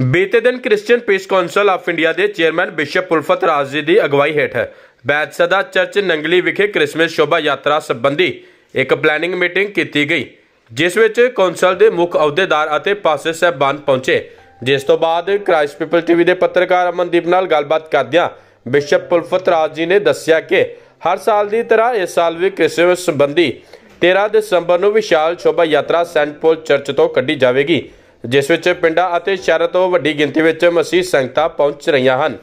ਬੀਤੇ ਦਿਨ Christian peace council of India ਦੇ ਚੇਅਰਮੈਨ ਬਿਸ਼ਪ ਪੁਲਫਤ ਰਾਜ ਜੀ ਦੀ ਅਗਵਾਈ ਹੇਠ ਬੈਤਸਦਾ ਚਰਚ ਨੰਗਲੀ ਵਿਖੇ ਕ੍ਰਿਸਮਸ ਸ਼ੋਭਾ ਯਾਤਰਾ ਸੰਬੰਧੀ ਇੱਕ ਪਲੈਨਿੰਗ ਮੀਟਿੰਗ ਕੀਤੀ ਗਈ, ਜਿਸ ਵਿੱਚ ਕੌਂਸਲ ਦੇ ਮੁੱਖ ਅਹੁਦੇਦਾਰ ਅਤੇ ਪਾਸੇ ਸਾਹਿਬਾਨ ਪਹੁੰਚੇ। ਜਿਸ ਤੋਂ ਬਾਅਦ ਕ੍ਰਾਈਸਟ ਪੀਪਲ ਟੀਵੀ ਦੇ ਪੱਤਰਕਾਰ ਅਮਨਦੀਪ ਨਾਲ ਗੱਲਬਾਤ ਕਰਦਿਆਂ ਬਿਸ਼ਪ ਪੁਲਫਤ ਰਾਜ ਜੀ ਨੇ ਦੱਸਿਆ ਕਿ ਹਰ ਸਾਲ ਦੀ ਤਰ੍ਹਾਂ ਇਸ ਸਾਲ ਵੀ ਕ੍ਰਿਸਮਸ ਸੰਬੰਧੀ 13 ਦਸੰਬਰ ਨੂੰ ਵਿਸ਼ਾਲ ਸ਼ੋਭਾ ਯਾਤਰਾ ਸੈਂਟ ਪੌਲ ਚਰਚ ਤੋਂ ਕੱਢੀ ਜਾਵੇਗੀ। ਜਿਸ ਵਿੱਚ ਪਿੰਡਾਂ ਅਤੇ ਸ਼ਹਿਰਾਂ ਤੋਂ ਵੱਡੀ ਗਿਣਤੀ ਵਿੱਚ ਮਸੀਹ ਸੰਗਤਾਂ ਪਹੁੰਚ ਰਹੀਆਂ ਹਨ।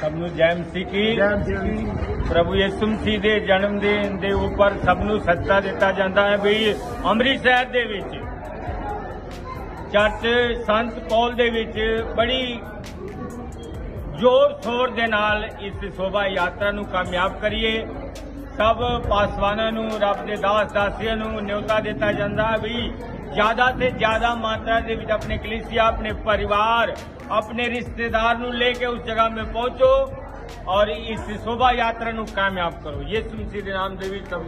ਸਭ ਨੂੰ ਜੈ ਮਸੀਹ ਕੀ? ਪ੍ਰਭੂ ਯਿਸੂ ਮਸੀਹ ਦੇ ਜਨਮ ਦਿਨ ਦੇ ਉੱਪਰ ਸਭ ਨੂੰ ਸੱਚਾ ਦਿੱਤਾ ਜਾਂਦਾ ਹੈ ਵੀ ਅੰਮ੍ਰਿਤਸਰ ਦੇ ਵਿੱਚ ਚਰਚ ਸੰਤ ਪੌਲ ਦੇ ਵਿੱਚ ਬੜੀ ਜ਼ੋਰ ਸ਼ੋਰ ਦੇ ਨਾਲ ਇਸ ਸ਼ੋਭਾ ਯਾਤਰਾ ਨੂੰ ਕਾਮਯਾਬ ਕਰੀਏ। ਸਭ ਪਾਸਵਾਨਾਂ ਨੂੰ, ਰੱਬ ਦੇ ਦਾਸ ਦਾਸੀਆਂ ਨੂੰ ਨਿਯੋਤਾ ਦਿੱਤਾ ਜਾਂਦਾ ਵੀ ਜ਼ਿਆਦਾ ਤੇ ਜ਼ਿਆਦਾ ਮਾਤਰਾ ਦੇ ਵਿੱਚ ਆਪਣੇ ਕਲੀਸਿਆ, ਆਪਣੇ ਪਰਿਵਾਰ, ਆਪਣੇ ਰਿਸ਼ਤੇਦਾਰ ਨੂੰ ਲੈ ਕੇ ਉਸ ਜਗ੍ਹਾ 'ਤੇ ਪਹੁੰਚੋ। ਔਰ ਇਸ ਸ਼ੋਭਾ ਯਾਤਰਾ ਨੂੰ ਕਾਮਯਾਬ ਕਰੋ। ਯਿਸੂ ਮਸੀਹ ਦੇ ਨਾਮ ਦੇ ਵਿੱਚ ਸਭ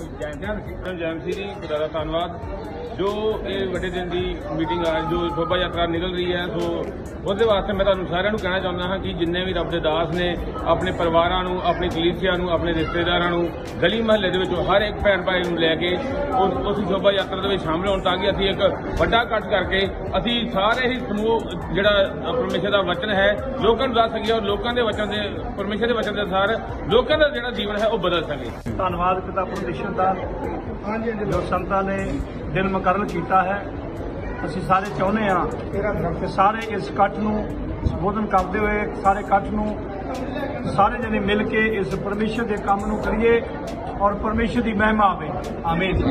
ਜੈਮ ਸੀ ਜੀ ਧੰਨਵਾਦ। ਜੋ ਇਹ ਵੱਡੇ ਦਿਨ ਦੀ ਮੀਟਿੰਗ ਆ, ਜੋ ਸ਼ੋਭਾ ਯਾਤਰਾ ਨਿਕਲ ਰਹੀ ਹੈ, ਸੋ ਉਹਦੇ ਵਾਸਤੇ ਮੈਂ ਤੁਹਾਨੂੰ ਸਾਰਿਆਂ ਨੂੰ ਕਹਿਣਾ ਚਾਹੁੰਦਾ ਹਾਂ ਕਿ ਜਿੰਨੇ ਵੀ ਰੱਬ ਦੇ ਦਾਸ ਨੇ, ਆਪਣੇ ਪਰਿਵਾਰਾਂ ਨੂੰ, ਆਪਣੇ ਕਲੀਸਿਆ ਨੂੰ, ਆਪਣੇ ਰਿਸ਼ਤੇਦਾਰਾਂ ਨੂੰ, ਗਲੀ ਮਹੱਲੇ ਦੇ ਵਿੱਚੋਂ ਹਰ ਇੱਕ ਭੈਣ ਭਾਈ ਨੂੰ ਲੈ ਕੇ ਉਸ ਉਸ ਸ਼ੋਭਾ ਯਾਤਰਾ ਦੇ ਵਿੱਚ ਸ਼ਾਮਲ ਹੋਣ ਤਾਂ ਕਿ ਅਸੀਂ ਇੱਕ ਵੱਡਾ ਇਕੱਠ ਕਰਕੇ ਅਸੀਂ ਸਾਰੇ ਹੀ ਸਮੂਹ ਜਿਹੜਾ ਪਰਮੇਸ਼ਰ ਦਾ ਵਚਨ ਹੈ, ਲੋਕਾਂ ਨੂੰ ਦੱਸ ਸਕੀਏ ਔਰ ਲੋਕਾਂ ਦੇ ਵਚਨ ਦੇ ਪਰਮੇਸ਼ਰ ਦੇ ਵਚਨ ਦੇ ਅਨੁਸਾਰ ਲੋਕਾਂ ਦਾ ਜਿਹੜਾ ਜੀਵਨ ਹੈ ਉਹ ਬਦਲ ਸਕੇ। ਧੰਨਵਾਦ ਪਿਤਾ ਪਰਮੇਸ਼ਰ ਦਾ ਜੋ ਸੰਤਾਂ ਨੇ ਦਿਲ ਮਕਰਨ ਕੀਤਾ ਹੈ ਅਸੀਂ ਸਾਰੇ ਚਾਹੁੰਦੇ ਹਾਂ ਕਿ ਸਾਰੇ ਇਸ ਇਕੱਠ ਨੂੰ ਸੰਬੋਧਨ ਕਰਦੇ ਹੋਏ ਸਾਰੇ ਇਕੱਠ ਨੂੰ ਸਾਰੇ ਜਣੇ ਮਿਲ ਕੇ ਇਸ ਪਰਮੇਸ਼ਰ ਦੇ ਕੰਮ ਨੂੰ ਕਰੀਏ ਔਰ ਪਰਮੇਸ਼ਰ ਦੀ ਮਹਿਮਾ ਆਵੇ ਆਮੀਨ।